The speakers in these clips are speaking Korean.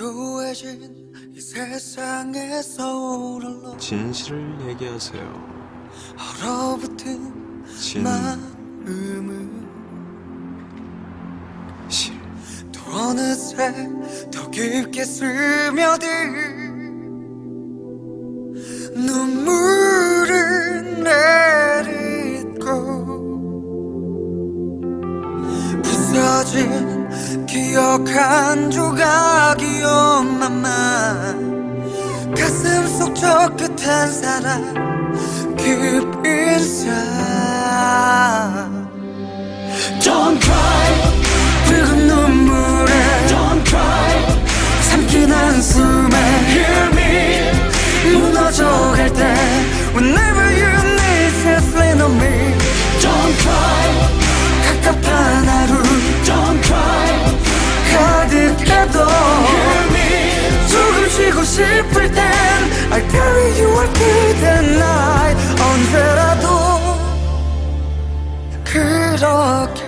고요해진 이 세상에서 오늘로 진실을 얘기하세요. 얼어붙은 진, 마음을 실. 또 어느새 더 깊게 스며들 눈물을 내리고 부서진 기억 한 조각이 온맘만 가슴 속저 끝한 사랑 깊은 삶 Don't cry. 붉은 눈물에 Don't cry. 삼킨 한숨에 Hear me. 무너져갈 때 싶을 땐 I carry you all through the night. 언제라도 그렇게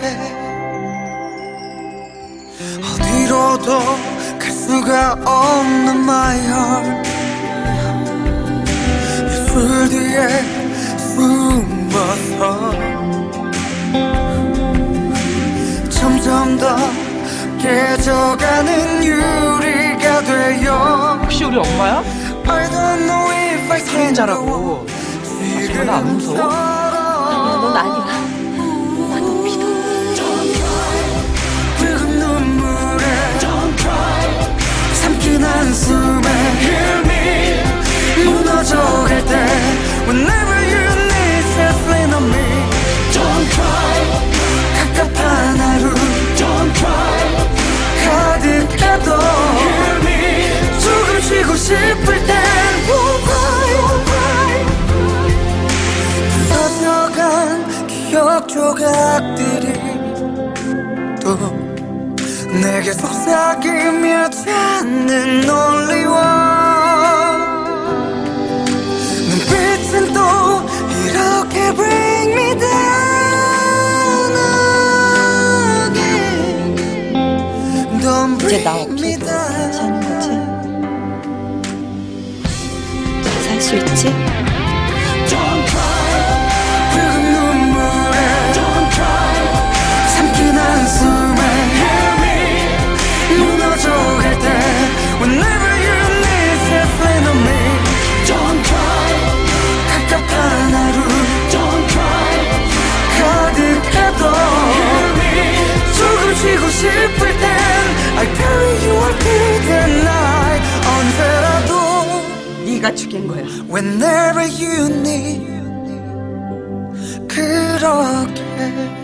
어디로도 갈 수가 없는 my heart. 입술 뒤에 숨어서 점점 더 깨져가는 유리가 혹시 우리 엄마야? 살인자라고. 지금 안 무서워? 기억 조각들이 또 내게 속삭이며 찾는 one 눈빛은 또 이렇게 bring me down again Don't bring me down 괜찮은 거지? 살수 있지? 싶을 땐 I carry you through the night 언제라도 네가 죽인 거야. Whenever you need 그렇게